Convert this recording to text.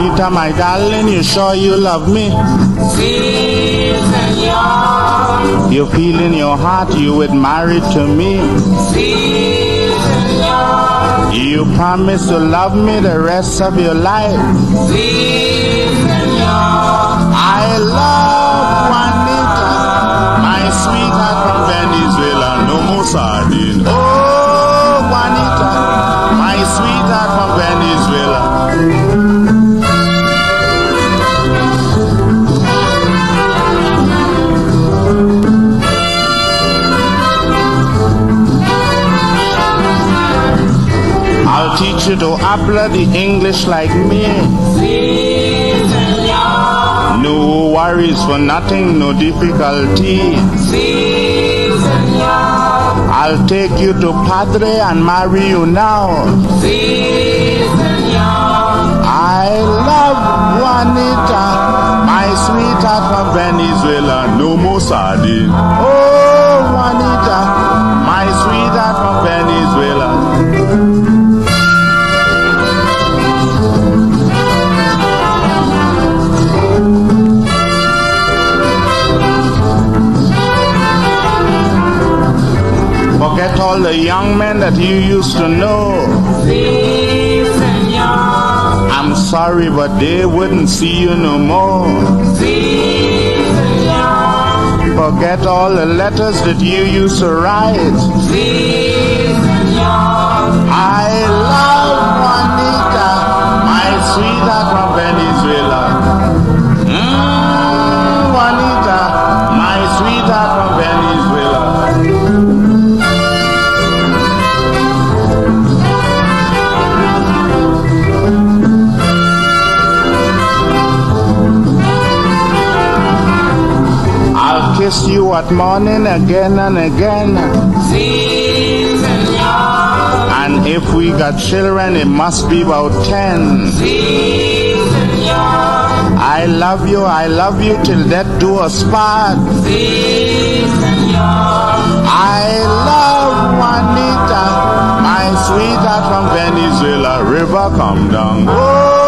Juanita, my darling, you sure you love me? Si, senor. You feel in your heart you would marry to me? Si, senor. You promise to love me the rest of your life? Si, senor. I love Juanita, my sweetheart from Venezuela, no more sardine. Oh, I'll teach you to habla the English like me. No worries for nothing, no difficulty. I'll take you to Padre and marry you now. I love Juanita, my sweetheart from Venezuela, no more sardine. Oh, Juanita, my sweetheart from Venezuela. Forget all the young men that you used to know. I'm sorry, but they wouldn't see you no more. Forget all the letters that you used to write. I kiss you at morning again and again. Si, senor. And if we got children, it must be about ten. Si, senor. I love you, I love you till death do us part. I love Juanita, my sweetheart from Venezuela. River come down. Oh,